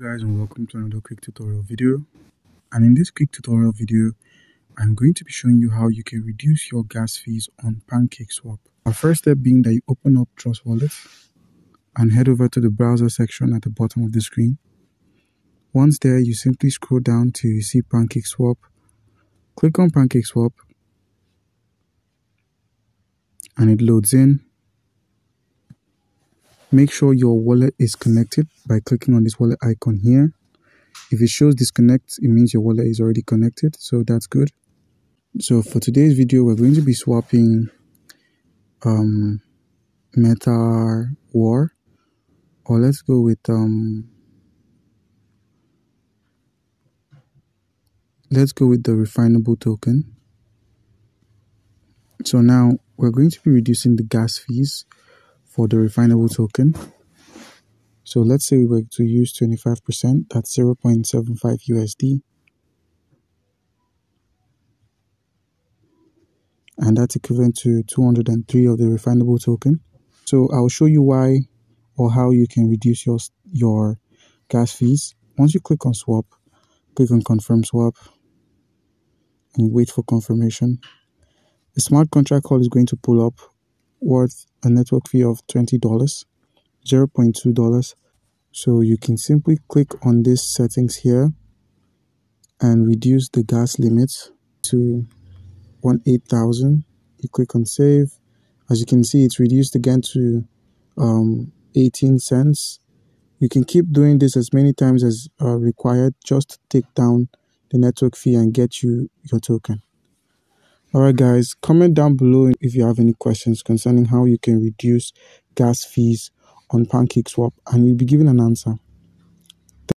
guys and welcome to another quick tutorial video. And in this quick tutorial video i'm going to be showing you how you can reduce your gas fees on pancakeswap our first step being that you open up trust wallet and head over to the browser section at the bottom of the screen. Once there you simply scroll down to you see pancakeswap click on pancakeswap and it loads in Make sure your wallet is connected by clicking on this wallet icon here. If it shows disconnect, it means your wallet is already connected, so that's good. So for today's video, we're going to be swapping um, Meta War, or let's go with um, let's go with the refinable token. So now we're going to be reducing the gas fees for the refinable token. So let's say we were to use 25%, that's 0.75 USD. And that's equivalent to 203 of the refinable token. So I'll show you why or how you can reduce your, your gas fees. Once you click on swap, click on confirm swap and wait for confirmation. The smart contract call is going to pull up worth a network fee of $20, $0.2. So you can simply click on this settings here and reduce the gas limit to 18,000. You click on save. As you can see, it's reduced again to um, 18 cents. You can keep doing this as many times as uh, required just take down the network fee and get you your token. Alright guys, comment down below if you have any questions concerning how you can reduce gas fees on PancakeSwap and you'll be given an answer.